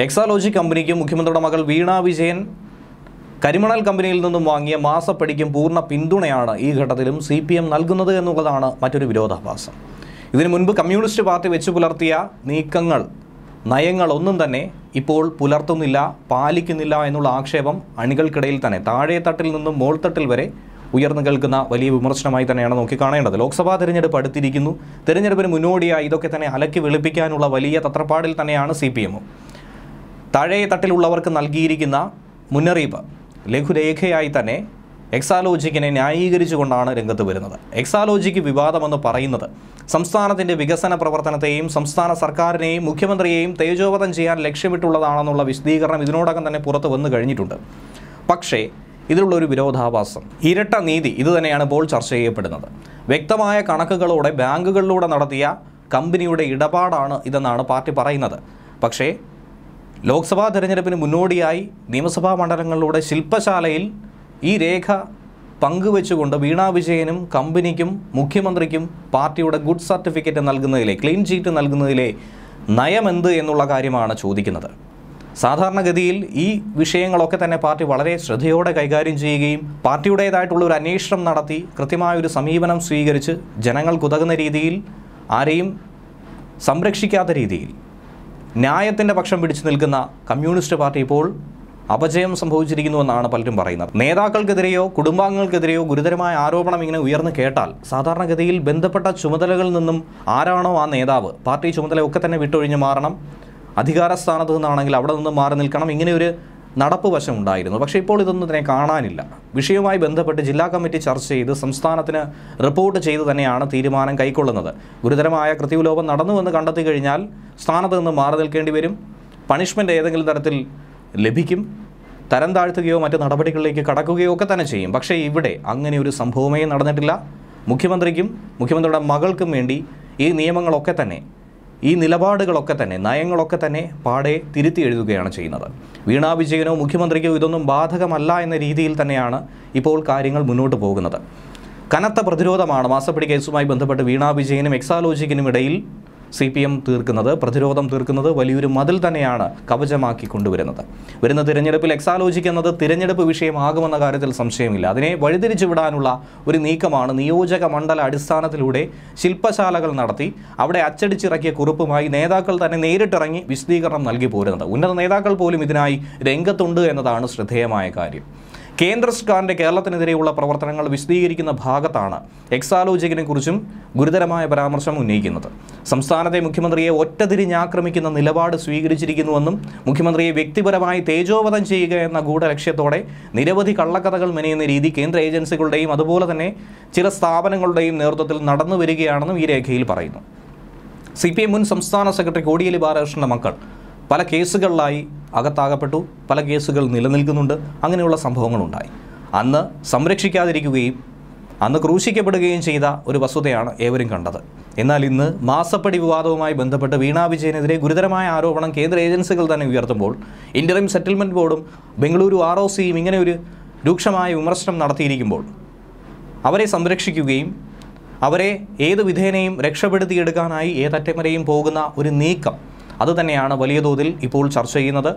എക്സാലോജി കമ്പനിക്കും മുഖ്യമന്ത്രിയുടെ മകൾ വീണ വിജയൻ കരിമണൽ കമ്പനിയിൽ നിന്നും വാങ്ങിയ മാസപ്പടിക്കും പൂർണ പിന്തുണയാണ് ഈ ഘട്ടത്തിലും സി പി എം നൽകുന്നത് എന്നുള്ളതാണ് മറ്റൊരു വിരോധാഭാസം. ഇതിനു മുൻപ് കമ്മ്യൂണിസ്റ്റ് പാർട്ടി വെച്ച് പുലർത്തിയ നീക്കങ്ങൾ നയങ്ങളൊന്നും തന്നെ ഇപ്പോൾ പുലർത്തുന്നില്ല പാലിക്കുന്നില്ല എന്നുള്ള ആക്ഷേപം അണികൾക്കിടയിൽ തന്നെ താഴെ തട്ടിൽ നിന്നും മോൾത്തട്ടിൽ വരെ ഉയർന്നു കേൾക്കുന്ന വലിയ വിമർശനമായി തന്നെയാണ് നോക്കിക്കാണേണ്ടത് ലോക്സഭാ തെരഞ്ഞെടുപ്പ് അടുത്തിരിക്കുന്നു. തെരഞ്ഞെടുപ്പിന് മുന്നോടിയായി ഇതൊക്കെ തന്നെ അലക്കി വെളുപ്പിക്കാനുള്ള വലിയ തത്രപ്പാടിൽ തന്നെയാണ് സി താഴെ തട്ടിലുള്ളവർക്ക് നൽകിയിരിക്കുന്ന മുന്നറിയിപ്പ് ലഘുരേഖയായി തന്നെ എക്സാലോജിക്കിനെ ന്യായീകരിച്ചുകൊണ്ടാണ് രംഗത്ത് വരുന്നത്. എക്സാലോജിക്ക് വിവാദമെന്ന് പറയുന്നത് സംസ്ഥാനത്തിന്റെ വികസന പ്രവർത്തനത്തെയും സംസ്ഥാന സർക്കാരിനെയും മുഖ്യമന്ത്രിയെയും തേജോവധം ചെയ്യാൻ ലക്ഷ്യമിട്ടുള്ളതാണെന്നുള്ള വിശദീകരണം ഇതിനോടകം തന്നെ പുറത്തു വന്നു കഴിഞ്ഞിട്ടുണ്ട്. പക്ഷേ ഇതിലുള്ള ഒരു വിരോധാഭാസം ഇരട്ട നീതി ഇതുതന്നെയാണ് ഇപ്പോൾ ചർച്ച ചെയ്യപ്പെടുന്നത്. വ്യക്തമായ കണക്കുകളോടെ ബാങ്കുകളിലൂടെ നടത്തിയ കമ്പനിയുടെ ഇടപാടാണ് ഇതെന്നാണ് പാർട്ടി പറയുന്നത്. പക്ഷേ ലോക്സഭാ തെരഞ്ഞെടുപ്പിന് മുന്നോടിയായി നിയമസഭാ മണ്ഡലങ്ങളിലൂടെ ശില്പശാലയിൽ ഈ രേഖ പങ്കുവെച്ചുകൊണ്ട് വീണാ വിജയനും കമ്പനിക്കും മുഖ്യമന്ത്രിക്കും പാർട്ടിയുടെ ഗുഡ് സർട്ടിഫിക്കറ്റ് നൽകുന്നതിലെ ക്ലീൻ ചീറ്റ് നൽകുന്നതിലെ നയമെന്ത് എന്നുള്ള കാര്യമാണ് ചോദിക്കുന്നത്. സാധാരണഗതിയിൽ ഈ വിഷയങ്ങളൊക്കെ തന്നെ പാർട്ടി വളരെ ശ്രദ്ധയോടെ കൈകാര്യം ചെയ്യുകയും പാർട്ടിയുടേതായിട്ടുള്ള ഒരു അന്വേഷണം നടത്തി കൃത്യമായൊരു സമീപനം സ്വീകരിച്ച് ജനങ്ങൾക്കുതകുന്ന രീതിയിൽ ആരെയും സംരക്ഷിക്കാത്ത രീതിയിൽ ന്യായത്തിന്റെ പക്ഷം പിടിച്ചു നിൽക്കുന്ന കമ്മ്യൂണിസ്റ്റ് പാർട്ടി ഇപ്പോൾ അപജയം സംഭവിച്ചിരിക്കുന്നുവെന്നാണ് പലരും പറയുന്നത്. നേതാക്കൾക്കെതിരെയോ കുടുംബാംഗങ്ങൾക്കെതിരെയോ ഗുരുതരമായ ആരോപണം ഇങ്ങനെ ഉയർന്നു കേട്ടാൽ സാധാരണഗതിയിൽ ബന്ധപ്പെട്ട ചുമതലകളിൽ നിന്നും ആരാണോ ആ നേതാവ്? പാർട്ടി ചുമതലയൊക്കെ തന്നെ വിട്ടൊഴിഞ്ഞ് മാറണം. അധികാര സ്ഥാനത്ത് നിന്നാണെങ്കിൽ അവിടെ നിന്ന് മാറി നിൽക്കണം. ഇങ്ങനെ ഒരു നടപ്പ് വശം ഉണ്ടായിരുന്നു. പക്ഷേ ഇപ്പോൾ ഇതൊന്നും തന്നെ കാണാനില്ല. വിഷയവുമായി ബന്ധപ്പെട്ട് ജില്ലാ കമ്മിറ്റി ചർച്ച ചെയ്ത് സംസ്ഥാനത്തിന് റിപ്പോർട്ട് ചെയ്ത് തന്നെയാണ് തീരുമാനം കൈക്കൊള്ളുന്നത്. ഗുരുതരമായ കൃത്യവിലോപം നടന്നുവെന്ന് കണ്ടെത്തി കഴിഞ്ഞാൽ സ്ഥാനത്ത് നിന്ന് മാറി നിൽക്കേണ്ടി വരും. പണിഷ്മെന്റ് ഏതെങ്കിലും തരത്തിൽ ലഭിക്കും. തരം താഴ്ത്തുകയോ മറ്റ് നടപടികളിലേക്ക് കടക്കുകയോ ഒക്കെ തന്നെ ചെയ്യും. പക്ഷേ ഇവിടെ അങ്ങനെ ഒരു സംഭവമേ നടന്നിട്ടില്ല. മുഖ്യമന്ത്രിക്കും മുഖ്യമന്ത്രിയുടെ മകൾക്കും വേണ്ടി ഈ നിയമങ്ങളൊക്കെ തന്നെ ഈ നിലപാടുകളൊക്കെ തന്നെ നയങ്ങളൊക്കെ തന്നെ പാടെ തിരുത്തി എഴുതുകയാണ് ചെയ്യുന്നത്. വീണാ വിജയനോ മുഖ്യമന്ത്രിക്കോ ഇതൊന്നും ബാധകമല്ല എന്ന രീതിയിൽ തന്നെയാണ് ഇപ്പോൾ കാര്യങ്ങൾ മുന്നോട്ട് പോകുന്നത്. കനത്ത പ്രതിരോധമാണ് മാസപ്പടി കേസുമായി ബന്ധപ്പെട്ട് വീണാ വിജയനും എക്സാലോജിക്കിനും ഇടയിൽ സി പി എം തീർക്കുന്നത് പ്രതിരോധം തീർക്കുന്നത് വലിയൊരു മതിൽ തന്നെയാണ് കവചമാക്കി കൊണ്ടുവരുന്നത്. വരുന്ന തിരഞ്ഞെടുപ്പിൽ എക്സാലോജിക്ക് എന്നത് തിരഞ്ഞെടുപ്പ് വിഷയമാകുമെന്ന കാര്യത്തിൽ സംശയമില്ല. അതിനെ വഴിതിരിച്ചു വിടാനുള്ള ഒരു നീക്കമാണ് നിയോജക മണ്ഡല അടിസ്ഥാനത്തിലൂടെ ശില്പശാലകൾ നടത്തി അവിടെ അച്ചടിച്ചിറക്കിയ കുറിപ്പുമായി നേതാക്കൾ തന്നെ നേരിട്ടിറങ്ങി വിശദീകരണം നൽകി പോരുന്നത്. ഉന്നത നേതാക്കൾ പോലും ഇതിനായി രംഗത്തുണ്ട് എന്നതാണ് ശ്രദ്ധേയമായ കാര്യം. കേന്ദ്ര സർക്കാരിന്റെ കേരളത്തിനെതിരെയുള്ള പ്രവർത്തനങ്ങൾ വിശദീകരിക്കുന്ന ഭാഗത്താണ് എക്സാലോചകനെക്കുറിച്ചും കുറിച്ചും ഗുരുതരമായ പരാമർശം ഉന്നയിക്കുന്നത്. സംസ്ഥാനത്തെ മുഖ്യമന്ത്രിയെ ഒറ്റതിരിഞ്ഞാക്രമിക്കുന്ന നിലപാട് സ്വീകരിച്ചിരിക്കുന്നുവെന്നും മുഖ്യമന്ത്രിയെ വ്യക്തിപരമായി തേജോവധം ചെയ്യുക എന്ന ഗൂഢലക്ഷ്യത്തോടെ നിരവധി കള്ളക്കഥകൾ മെനയുന്ന രീതി കേന്ദ്ര ഏജൻസികളുടെയും അതുപോലെ തന്നെ ചില സ്ഥാപനങ്ങളുടെയും നേതൃത്വത്തിൽ നടന്നു വരികയാണെന്നും ഈ രേഖയിൽ പറയുന്നു. സി മുൻ സംസ്ഥാന സെക്രട്ടറി കോടിയേരി ബാലകൃഷ്ണന്റെ മക്കൾ പല കേസുകളിലായി അകത്താകപ്പെട്ടു. പല കേസുകൾ നിലനിൽക്കുന്നുണ്ട്. അങ്ങനെയുള്ള സംഭവങ്ങളുണ്ടായി. അന്ന് സംരക്ഷിക്കാതിരിക്കുകയും അന്ന് ക്രൂശിക്കപ്പെടുകയും ചെയ്ത ഒരു വസ്തുതയാണ് ഏവരും കണ്ടത്. എന്നാൽ ഇന്ന് മാസപ്പടി വിവാദവുമായി ബന്ധപ്പെട്ട് വീണാ വിജയനെതിരെ ഗുരുതരമായ ആരോപണം കേന്ദ്ര ഏജൻസികൾ തന്നെ ഉയർത്തുമ്പോൾ ഇന്ററിം സെറ്റിൽമെന്റ് ബോർഡും ബംഗളൂരു ആർ ഒ സിയും ഇങ്ങനെ ഒരു രൂക്ഷമായ വിമർശനം നടത്തിയിരിക്കുമ്പോൾ അവരെ സംരക്ഷിക്കുകയും അവരെ ഏത് വിധേനയും രക്ഷപ്പെടുത്തിയെടുക്കാനായി ഏതറ്റം വരെയും പോകുന്ന ഒരു നീക്കം അതുതന്നെയാണ് വലിയ തോതിൽ ഇപ്പോൾ ചർച്ച ചെയ്യുന്നത്.